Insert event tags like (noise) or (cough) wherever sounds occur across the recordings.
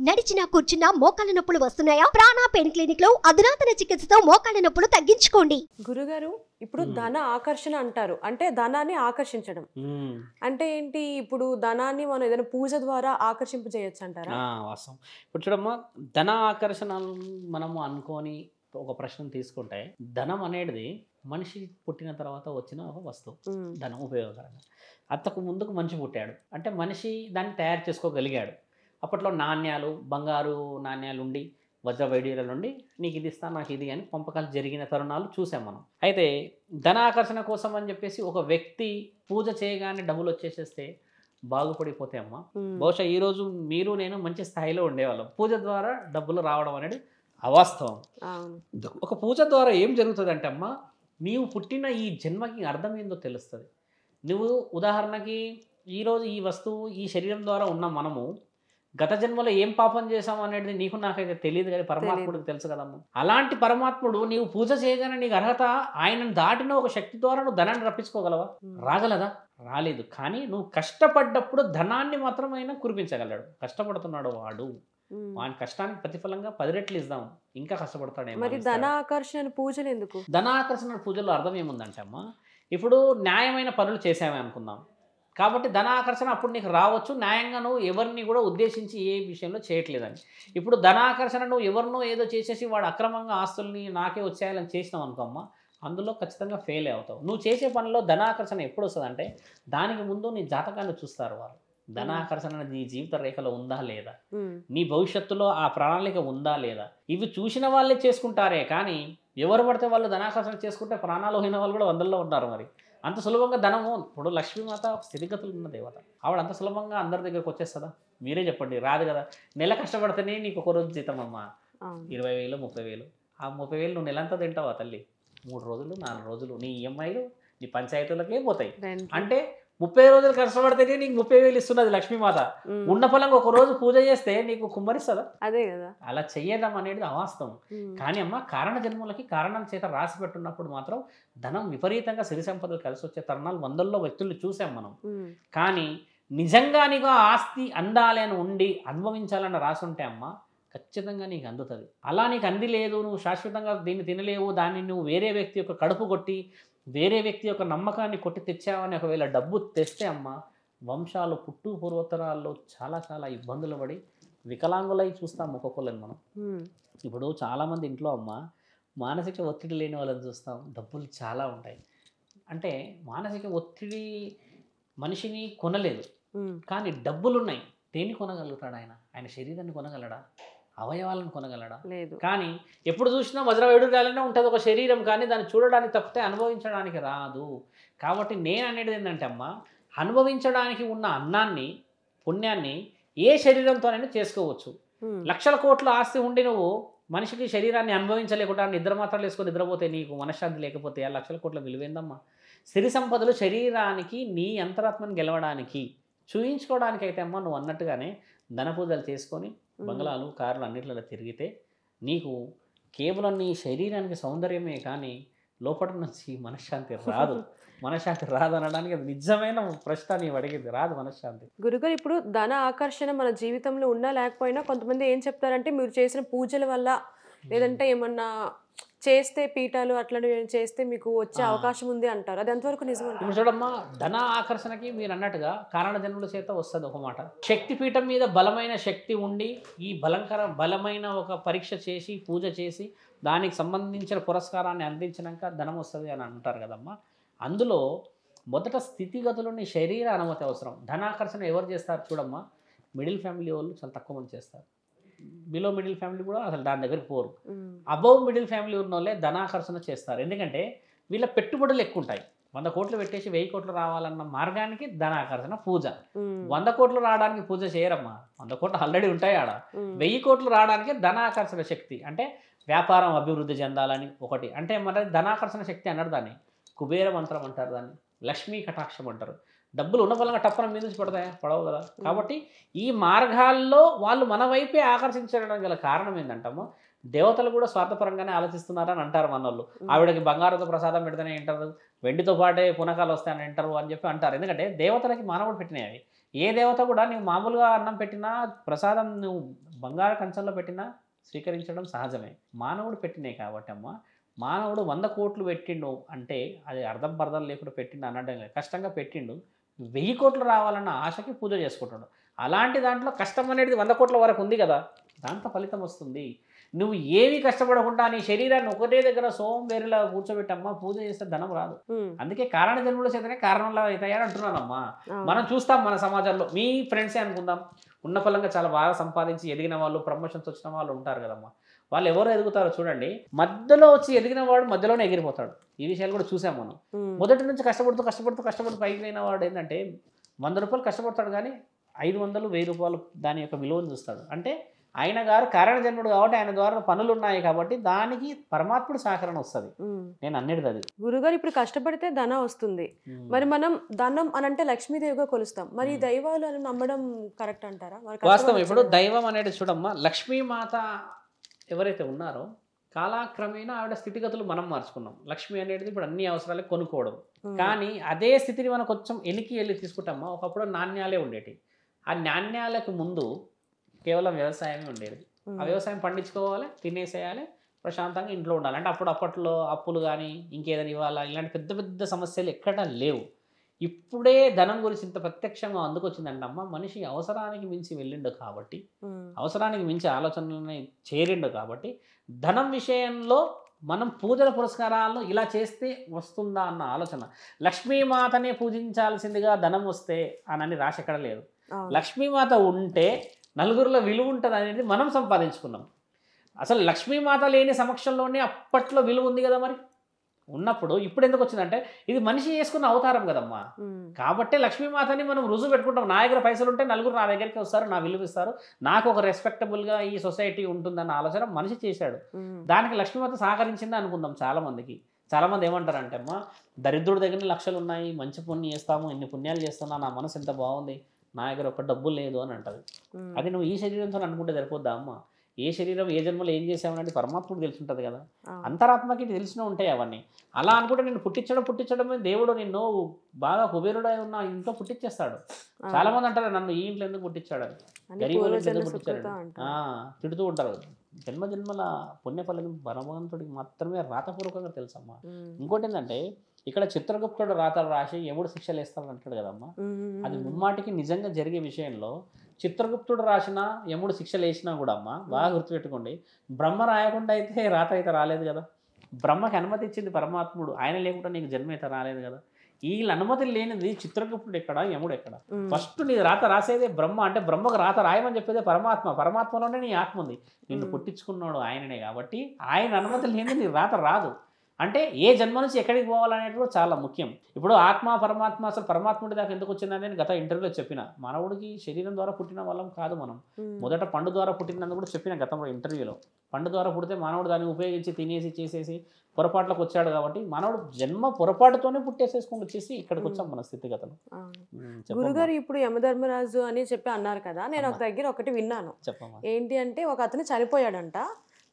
నడిచినా కూర్చున్నా మోకాళ్ళ నొప్పులు వస్తున్నాయా? ప్రాణా పెయిన్ క్లినిక్లో అధునాతన చికిత్సతో మోకాళ్ళ నొప్పులు తగ్గించుకోండి. గురుగారు ఇప్పుడు. ధన ఆకర్షణ అంటారు. అంటే ధనాన్ని ఆకర్షించడం. అంటే ఏంటి? ఇప్పుడు ధనాన్ని మనం ఏదైనా పూజ ద్వారా ఆకర్షింప చేయొచ్చు అంటారా ఆ, వాస్తవం. ఇప్పుడు చూడమ్మా ధన ఆకర్షణ మనము అనుకొని ఒక ప్రశ్న తీసుకుంటే ధనం అనేది మనిషి పుట్టిన తర్వాత వచ్చిన ఒక వస్తువు. ధనం ఉపయోగకరంగా. అంతకు ముందుకు మనిషి పుట్టాడు. అంటే మనిషి దాన్ని తయారు చేసుకోగలిగాడు. అప్పట్లో నాణ్యాలు బంగారు నాణ్యాలు ఉండి వజ్ర వైడీల నుండి నీకు ఇది ఇస్తా నాకు ఇది అని పంపకాలు జరిగిన తరుణాలు చూసాం మనం. అయితే ధన ఆకర్షణ కోసం అని చెప్పేసి ఒక వ్యక్తి పూజ చేయగానే డబ్బులు వచ్చేసేస్తే బాగుపడిపోతే అమ్మ. మ్మ్. బహుశా ఈరోజు మీరు నేను మంచి స్థాయిలో ఉండేవాళ్ళం. పూజ ద్వారా డబ్బులు రావడం అనేది అవాస్తవం. ఒక పూజ ద్వారా ఏం జరుగుతుంది అంటే అమ్మ నీవు పుట్టిన ఈ జన్మకి అర్థం ఏందో తెలుస్తుంది. నువ్వు ఉదాహరణకి ఈరోజు ఈ వస్తువు ఈ శరీరం ద్వారా ఉన్న మనము గత జన్మలో ఏం పాపం చేసాం అనేది నీకు నాకైతే తెలియదు కానీ పరమాత్ముడికి తెలుసు కదమ్మా. అలాంటి పరమాత్ముడు నీవు పూజ చేయగానే నీకు అర్హత ఆయనను దాటిన ఒక శక్తి ద్వారా నువ్వు ధనాన్ని రప్పించుకోగలవా. రాగలదా? రాలేదు. కానీ నువ్వు కష్టపడ్డప్పుడు ధనాన్ని మాత్రం ఆయన కురిపించగలడు. కష్టపడుతున్నాడు వాడు. వాని కష్టానికి ప్రతిఫలంగా పది రెట్లు ఇద్దాం ఇంకా కష్టపడతాడేమో మరి అని ధన ఇస్తాడు. ఆకర్షణ పూజలు ఎందుకు? ధనాకర్షణ పూజలో అర్థం ఏముందంటే అమ్మా ఇప్పుడు న్యాయమైన పనులు చేసామే అనుకుందాం. కాబట్టి ధనాకర్షణ అప్పుడు నీకు రావచ్చు. న్యాయంగా నువ్వు ఎవరిని కూడా ఉద్దేశించి ఏ విషయంలో చేయట్లేదని. ఇప్పుడు ధనాకర్షణ నువ్వు ఎవరినో ఏదో చేసేసి వాడు అక్రమంగా ఆస్తుల్ని నాకే వచ్చేయాలని చేసినావు అనుకో అమ్మా అందులో ఖచ్చితంగా ఫెయిల్ అవుతావు. నువ్వు చేసే పనిలో ధనాకర్షణ ఎప్పుడు వస్తుందంటే దానికి ముందు నీ జాతకాన్ని చూస్తారు వాళ్ళు. ధనాకర్షణ నీ జీవిత రేఖలో ఉందా లేదా. నీ భవిష్యత్తులో ఆ ప్రణాళిక ఉందా లేదా? ఇవి చూసిన వాళ్ళే చేసుకుంటారే కానీ ఎవరు పడితే వాళ్ళు ధనాకర్షణ చేసుకుంటే ప్రాణాలు పోయిన వాళ్ళు కూడా వందల్లో ఉన్నారు మరి. అంత సులభంగా ధనము ఇప్పుడు లక్ష్మీమాత స్థితిగతులు ఉన్న దేవత. ఆవిడ అంత సులభంగా అందరి దగ్గరకు వచ్చేస్తుందా? మీరే చెప్పండి రాదు కదా. నెల కష్టపడితేనే నీకు ఒక రోజు జీతం అమ్మా. ఇరవై వేలు ముప్పై వేలు. ఆ ముప్పై వేలు నువ్వు నెలంతా తింటావా తల్లి? మూడు రోజులు నాలుగు రోజులు. నీ ఈఎంఐలు నీ పంచాయతీలకే పోతాయి. అంటే ముప్పై రోజులు కష్టపడితేనే నీకు ముప్పై వేలు ఇస్తున్నది లక్ష్మీమాత మ్మ్. ఉన్న ఫలంగా ఒక రోజు పూజ చేస్తే నీకు కుమ్మరిస్తుందా అదే కదా అలా చెయ్యడం అనేది అవాస్తవం. కానీ అమ్మ కారణ జన్మలకి కారణం చేత రాసి పెట్టున్నప్పుడు మాత్రం ధనం విపరీతంగా సిరి సంపదలు కలిసి వచ్చే తరుణాలు వందల్లో వ్యక్తులు చూసాం మనం. కానీ నిజంగా నీకు ఆస్తి అందాలి అని ఉండి అనుభవించాలని రాసి ఉంటే అమ్మ ఖచ్చితంగా నీకు అందుతుంది. అలా నీకు అంది లేదు నువ్వు శాశ్వతంగా దీన్ని తినలేవు దాన్ని నువ్వు వేరే వ్యక్తి యొక్క కడుపు కొట్టి వేరే వ్యక్తి యొక్క నమ్మకాన్ని కొట్టి తెచ్చావని ఒకవేళ డబ్బు తెస్తే అమ్మ వంశాలు పుట్టు పూర్వతరాల్లో చాలా చాలా ఇబ్బందులు పడి వికలాంగులై చూస్తాం ఒక్కొక్కరిని మనం. ఇప్పుడు చాలామంది ఇంట్లో అమ్మ మానసిక ఒత్తిడి లేని వాళ్ళని చూస్తాం డబ్బులు చాలా ఉంటాయి. అంటే మానసిక ఒత్తిడి మనిషిని కొనలేదు. కానీ డబ్బులు ఉన్నాయి దేన్ని కొనగలుగుతాడు ఆయన? ఆయన శరీరాన్ని కొనగలడా? అవయవాలను కొనగలడా లేదు కానీ ఎప్పుడు చూసినా వజ్రవైడూర్యాలనే ఉంటుంది ఒక శరీరం కానీ దాన్ని చూడడానికి తప్పితే అనుభవించడానికి రాదు కాబట్టి నేను అనేది ఏంటంటే అమ్మ అనుభవించడానికి ఉన్న అన్నాన్ని పుణ్యాన్ని ఏ శరీరంతోనైనా చేసుకోవచ్చు. లక్షల కోట్ల ఆస్తి ఉండి నువ్వు మనిషికి శరీరాన్ని అనుభవించలేకుండా నిద్ర మాత్రం వేసుకొని నిద్రపోతే నీకు మనశ్శాంతి లేకపోతే ఆ లక్షల కోట్ల విలువేందమ్మా సిరి సంపదలు శరీరానికి నీ అంతరాత్మని గెలవడానికి చూయించుకోవడానికి అయితే అమ్మా నువ్వు అన్నట్టుగానే ధన పూజలు చేసుకొని. బంగ్లాలు కార్లు అన్నిట్లలో తిరిగితే నీకు కేవలం నీ శరీరానికి సౌందర్యమే కానీ లోపల నుంచి మనశ్శాంతి రాదు. (laughs) మనశ్శాంతి రాదు అనడానికి అది నిజమైన ప్రశ్న నీవు అడిగింది. రాదు మనశ్శాంతి. గురుగారు ఇప్పుడు ధన ఆకర్షణ మన జీవితంలో ఉన్నా లేకపోయినా కొంతమంది ఏం చెప్తారంటే మీరు చేసిన పూజల వల్ల లేదంటే ఏమన్నా చేస్తే పీఠాలు అట్లాంటివి చేస్తే మీకు వచ్చే. అవకాశం ఉంది అంటారు? అది ఎంతవరకు నిజం చూడమ్మా ధన ఆకర్షణకి మీరు అన్నట్టుగా కారణ జన్ముల చేత వస్తుంది ఒక మాట. శక్తి పీఠం మీద బలమైన శక్తి ఉండి ఈ బలంకర బలమైన ఒక పరీక్ష చేసి పూజ చేసి దానికి సంబంధించిన పురస్కారాన్ని అందించినాక ధనం వస్తుంది అని అంటారు కదమ్మా. అందులో మొదట స్థితిగతులు నీ శరీర అనుమతి అవసరం. ధనాకర్షణ ఎవరు చేస్తారు చూడమ్మా? మిడిల్ ఫ్యామిలీ వాళ్ళు చాలా తక్కువ మంది చేస్తారు. బిలో మిడిల్ ఫ్యామిలీ కూడా అసలు దాని దగ్గరికి పోరు. అబౌవ్ మిడిల్ ఫ్యామిలీ ఉన్న వాళ్ళే ధనాకర్షణ చేస్తారు. ఎందుకంటే వీళ్ళ పెట్టుబడులు ఎక్కువ ఉంటాయి వంద కోట్లు పెట్టేసి వెయ్యి కోట్లు రావాలన్న మార్గానికి ధనాకర్షణ పూజ. వంద కోట్లు రావడానికి పూజ చేయరమ్మా. వంద కోట్లు ఆల్రెడీ ఉంటాయి ఆడ. వెయ్యి కోట్లు రావడానికి ధనాకర్షణ శక్తి. అంటే వ్యాపారం అభివృద్ధి చెందాలని ఒకటి. అంటే మరి ధనాకర్షణ శక్తి అన్నారు దాన్ని. కుబేర మంత్రం అంటారు దాన్ని. లక్ష్మీ కటాక్షం అంటారు. డబ్బులు ఉన్న బలంగా టప్పన మీద నుంచి పడతాయా? పడవు కదా. కాబట్టి ఈ మార్గాల్లో వాళ్ళు మన వైపే ఆకర్షించడానికి గల కారణం ఏంటంటామో దేవతలు కూడా స్వార్థపరంగానే ఆలోచిస్తున్నారని అంటారు మన వాళ్ళు ఆవిడకి బంగారంతో ప్రసాదం పెడితేనే అంటారు వెండితో పాటే పునకాలు వస్తాయని అంటారు అని చెప్పి అంటారు. ఎందుకంటే దేవతలకి మానవుడు పెట్టినాయి అవి. ఏ దేవత కూడా నువ్వు మామూలుగా అన్నం పెట్టినా ప్రసాదం నువ్వు బంగారు కంచంలో పెట్టినా స్వీకరించడం సహజమే. మానవుడు పెట్టినాయి కాబట్టి అమ్మ మానవుడు వంద కోట్లు పెట్టిండు అంటే అది అర్థం పర్థం లేకుండా పెట్టిండు అనడం కష్టంగా పెట్టిండు. వెయ్యి కోట్లు రావాలన్న ఆశకి పూజ చేసుకుంటాడు. అలాంటి దాంట్లో కష్టం అనేది వంద కోట్ల వరకు ఉంది కదా. దాంతో ఫలితం వస్తుంది. నువ్వు ఏమీ కష్టపడకుండా నీ శరీరాన్ని ఒకటే దగ్గర సోంబేరిలా కూర్చోబెట్టమ్మా పూజ చేస్తే ధనం రాదు. అందుకే కారణ జన్ముల చేతనే కారణంలా అవుతాయని అంటున్నానమ్మా. మనం చూస్తాం మన సమాజంలో. మీ ఫ్రెండ్సే అనుకుందాం. ఉన్న ఫలంగా చాలా బాగా సంపాదించి ఎదిగిన వాళ్ళు ప్రమోషన్స్ వచ్చిన వాళ్ళు ఉంటారు కదమ్మా. వాళ్ళు ఎవరు ఎదుగుతారో చూడండి. మధ్యలో వచ్చి ఎదిగిన వాడు మధ్యలోనే ఎగిరిపోతాడు. ఈ విషయాలు కూడా చూసాం మనం. మొదటి నుంచి కష్టపడుతూ కష్టపడుతూ కష్టపడుతూ పైకి లేని వాడు ఏంటంటే వంద రూపాయలు కష్టపడతాడు కానీ ఐదు వందలు వెయ్యి రూపాయలు దాని యొక్క విలువను చూస్తాడు. అంటే ఆయన గారు కారణ జన్ముడు కాబట్టి ఆయన ద్వారా పనులు ఉన్నాయి కాబట్టి దానికి పరమాత్ముడు సహకరణ వస్తుంది. నేను అన్నిటిది అది. గురుగారు ఇప్పుడు కష్టపడితే ధన వస్తుంది. మరి మనం ధనం అని అంటే లక్ష్మీదేవిగా కొలుస్తాం. మరి దైవాలు అని నమ్మడం కరెక్ట్ అంటారా? వాస్తవం. ఇప్పుడు. దైవం అనేది చూడమ్మా లక్ష్మీమాత ఎవరైతే ఉన్నారో కాలాక్రమేణా ఆవిడ స్థితిగతులు మనం మార్చుకున్నాం. లక్ష్మి అనేది ఇప్పుడు అన్ని అవసరాలు కొనుక్కోవడం. కానీ అదే స్థితిని మనం కొంచెం ఎలికి వెళ్ళి తీసుకుంటామా? ఒకప్పుడు నాణ్యాలే ఉండేటి ఆ నాణ్యాలకు ముందు కేవలం వ్యవసాయమే ఉండేది. ఆ వ్యవసాయం పండించుకోవాలి తినేసేయాలి ప్రశాంతంగా ఇంట్లో ఉండాలి. అంటే అప్పుడు అప్పట్లో అప్పులు కానీ ఇంకేదైనా ఇవ్వాలా? ఇలాంటి పెద్ద పెద్ద సమస్యలు ఎక్కడా లేవు. ఇప్పుడే ధనం గురించి ఇంత ప్రత్యక్షంగా అందుకొచ్చిందంటే అమ్మ మనిషి అవసరానికి మించి వెళ్ళిండు కాబట్టి అవసరానికి మించి ఆలోచనలని చేరిండు కాబట్టి ధనం విషయంలో మనం పూజల పురస్కారాలను ఇలా చేస్తే వస్తుందా అన్న ఆలోచన. లక్ష్మీమాతనే పూజించాల్సిందిగా ధనం వస్తే అని రాసి ఎక్కడ లేదు. లక్ష్మీమాత ఉంటే నలుగురిలో విలువ ఉంటుంది అనేది మనం సంపాదించుకున్నాం. అసలు లక్ష్మీమాత లేని సమక్షంలోనే అప్పట్లో విలువ ఉంది కదా మరి? ఉన్నప్పుడు ఇప్పుడు ఎందుకు వచ్చిందంటే ఇది మనిషి చేసుకున్న అవతారం కదమ్మా. కాబట్టి లక్ష్మీమాతని మనం రుజువు పెట్టుకుంటాం. నా దగ్గర పైసలు ఉంటే నలుగురు నా దగ్గరికి వస్తారు నా విలువ ఇస్తారు. నాకు ఒక రెస్పెక్టబుల్గా ఈ సొసైటీ ఉంటుందన్న ఆలోచన మనిషి చేశాడు. దానికి లక్ష్మీమాత సహకరించింది అనుకుందాం చాలా మందికి. చాలా మంది ఏమంటారంటే అమ్మా దరిద్రుడి దగ్గర లక్షలు ఉన్నాయి? మంచి పుణ్యం చేస్తాము ఇన్ని పుణ్యాలు చేస్తున్నా నా మనసు ఎంత బాగుంది? నా దగ్గర ఒక డబ్బు లేదు అని అంటది. అది నువ్వు ఈ శరీరంతో అనుకుంటే సరిపోద్దా అమ్మ? ఏ శరీరం ఏ జన్మలో ఏం చేసామన్నది పరమాత్ముడు తెలుసుంటుంది కదా. అంతరాత్మకి తెలిసిన ఉంటాయి అవన్నీ. అలా అనుకుంటే నేను పుట్టించడం పుట్టించడమే దేవుడు నిన్ను బాగా కుబేరుడై ఉన్న ఇంట్లో పుట్టించేస్తాడు. చాలా మంది అంటారు నన్ను ఈ ఇంట్లో ఎందుకు పుట్టించాడు అని. గరీబుల ఇంట్లో పూర్వజన్మ ఎందుకు పుట్టించాడు తిడుతూ ఉంటారు. జన్మ జన్మల పుణ్యఫలం భగవంతుడికి మాత్రమే రాతపూర్వకంగా తెలుసమ్మా. ఇంకోటి ఏంటంటే ఇక్కడ చిత్రగుప్తుడు రాతలు రాసి ఎముడు శిక్షలు వేస్తాడు అంటాడు కదమ్మా. అది ముమ్మాటికి నిజంగా జరిగే విషయంలో చిత్రగుప్తుడు రాసిన యముడు శిక్షలు వేసినా కూడా అమ్మ బాగా గుర్తుపెట్టుకోండి. బ్రహ్మ రాయకుండా అయితే రాత అయితే రాలేదు కదా. బ్రహ్మకి అనుమతి ఇచ్చింది పరమాత్ముడు. ఆయన లేకుండా నీకు జన్మ అయితే రాలేదు కదా. వీళ్ళ అనుమతి లేనిది చిత్రగుప్తుడు ఎక్కడ యముడు ఎక్కడ? ఫస్ట్ నీ రాత రాసేదే బ్రహ్మ అంటే బ్రహ్మకు రాత రాయమని చెప్పేదే పరమాత్మ. పరమాత్మలోనే నీ ఆత్మ ఉంది. నిన్ను. పుట్టించుకున్నాడు ఆయననే కాబట్టి ఆయన అనుమతి లేని నీ రాత రాదు. అంటే ఏ జన్మ నుంచి ఎక్కడికి పోవాలనేది కూడా చాలా ముఖ్యం. ఇప్పుడు ఆత్మ పరమాత్మ అసలు పరమాత్ముడి దాకా ఎందుకు వచ్చిందని నేను గత ఇంటర్వ్యూలో చెప్పిన. మానవుడికి శరీరం ద్వారా పుట్టిన వాళ్ళం కాదు మనం. మొదట పండు ద్వారా పుట్టినందుకు కూడా చెప్పిన గతంలో ఇంటర్వ్యూలో. పండు ద్వారా పుడితే మానవుడు దాన్ని ఉపయోగించి తినేసి చేసేసి పొరపాట్లకు వచ్చాడు కాబట్టి మానవుడు జన్మ పొరపాటుతోనే పుట్టేసేసుకొని వచ్చేసి ఇక్కడికి వచ్చాం మన స్థితిగతులు. గురుగారు ఇప్పుడు యమధర్మరాజు అని చెప్పి అన్నారు కదా. నేను ఒక. దగ్గర ఒకటి విన్నాను. ఏంటి అంటే ఒక అతను చనిపోయాడంట.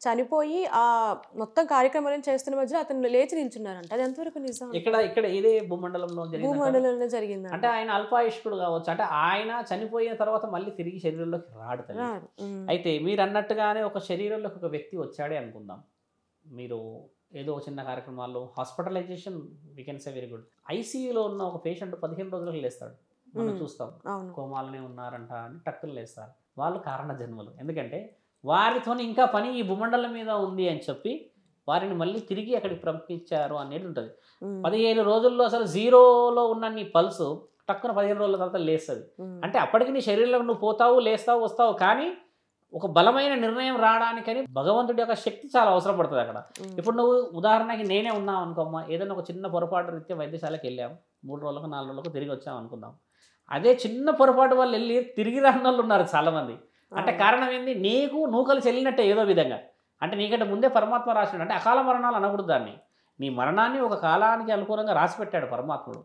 చనిపోయి ఆ మొత్తం కార్యక్రమాలను చేస్తున్న మధ్యలో అతను లేచి నిల్చున్నారంట. అది ఎంతవరకు నిజం? ఇక్కడ ఇక్కడ ఇదే భూమండలంలో జరిగింది భూమండలంలో జరిగిందంట. అంటే ఆయన అల్పాయుష్కుడు కావచ్చు. అంటే ఆయన చనిపోయిన తర్వాత మళ్ళీ తిరిగి శరీరంలోకి రాడు అయితే మీరు అన్నట్టుగానే ఒక శరీరంలోకి ఒక వ్యక్తి వచ్చాడే అనుకుందాం. మీరు ఏదో ఒక చిన్న కార్యక్రమాల్లో hospitalization we can say very good ఐసీయూలో ఉన్న ఒక పేషెంట్ పదిహేను రోజులకు లేస్తాడు. మనం. చూస్తాం. కోమాలనే ఉన్నారంట అని టక్కులు లేస్తారు. వాళ్ళు కారణ జన్మలు. ఎందుకంటే వారితో ఇంకా పని ఈ భూమండలం మీద ఉంది అని చెప్పి వారిని మళ్ళీ తిరిగి అక్కడికి పంపించారు అనేది ఉంటుంది. పదిహేను రోజుల్లో అసలు జీరోలో ఉన్న నీ పల్స్ టక్కున పదిహేను రోజుల తర్వాత లేస్తుంది. అంటే అప్పటికి నీ శరీరంలో నువ్వు పోతావు లేస్తావు వస్తావు కానీ ఒక బలమైన నిర్ణయం రావడానికని భగవంతుడి యొక్క శక్తి చాలా అవసరం పడుతుంది అక్కడ ఇప్పుడు నువ్వు ఉదాహరణకి నేనే ఉన్నావు అనుకోమ్మా ఏదైనా ఒక చిన్న పొరపాటు రీత్యా వైద్యశాలకు వెళ్ళాం. మూడు రోజులకు నాలుగు రోజులకు తిరిగి వచ్చాం అనుకుందాం. అదే చిన్న పొరపాటు వాళ్ళు వెళ్ళి తిరిగి రాని వాళ్ళు ఉన్నారు చాలామంది. అంటే. కారణం ఏంది? నీకు నువ్వు కలిసి వెళ్ళినట్టే ఏదో విధంగా. అంటే నీకంటే ముందే పరమాత్మ రాసినాడు అంటే అకాల మరణాలు అనకూడదు దాన్ని. నీ మరణాన్ని ఒక కాలానికి అనుకూలంగా రాసి పెట్టాడు పరమాత్ముడు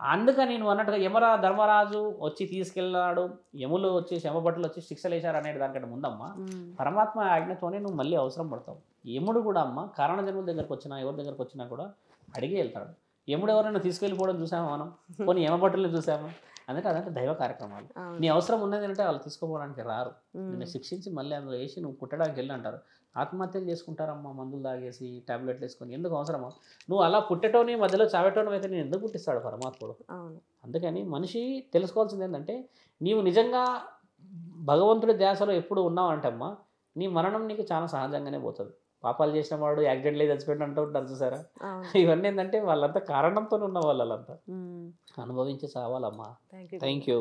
అందుకని నేను అన్నట్టుగా యమరా ధర్మరాజు వచ్చి తీసుకెళ్ళాడు. యములు వచ్చి శమభట్లు వచ్చి శిక్షలు వేశారు అనేది దానికంటే ముందమ్మా. పరమాత్మ ఆజ్ఞతోనే నువ్వు మళ్ళీ అవసరం పడతావు. యముడు కూడా అమ్మ కారణ జన్మల దగ్గరకు వచ్చినా ఎవరి దగ్గరకు వచ్చినా కూడా అడిగి వెళ్తాడు. యముడు ఎవరైనా తీసుకెళ్ళిపోవడం చూసామా మనం? (laughs) కొన్ని యమభట్టుల్ని చూసామా? అందుకే అదంటే దైవ కార్యక్రమాలు. నీ అవసరం ఉన్నది అంటే వాళ్ళు తీసుకోపోవడానికి రారు. నిన్ను శిక్షించి మళ్ళీ అందులో వేసి నువ్వు పుట్టడానికి వెళ్ళి అంటారు ఆత్మహత్యలు చేసుకుంటారమ్మా మందులు తాగేసి టాబ్లెట్లు వేసుకొని ఎందుకు అవసరమా? నువ్వు అలా పుట్టేటోని మధ్యలో చావేటోని అయితే నేను ఎందుకు పుట్టిస్తాడు పరమాత్ముడు? అందుకని మనిషి తెలుసుకోవాల్సింది ఏంటంటే నీవు నిజంగా భగవంతుడి ధ్యాసలో ఎప్పుడు ఉన్నావంటే అమ్మా నీ మరణం నీకు చాలా సహజంగానే పోతుంది. పాపాలు చేసిన వాడు యాక్సిడెంట్లో చచ్చిపోయిన అంటూ ఉంటారు చూసారా? (laughs) ఇవన్నీ ఏంటంటే వాళ్ళంతా కారణంతో ఉన్న వాళ్ళంతా. అనుభవించి యూ థ్యాంక్ యూ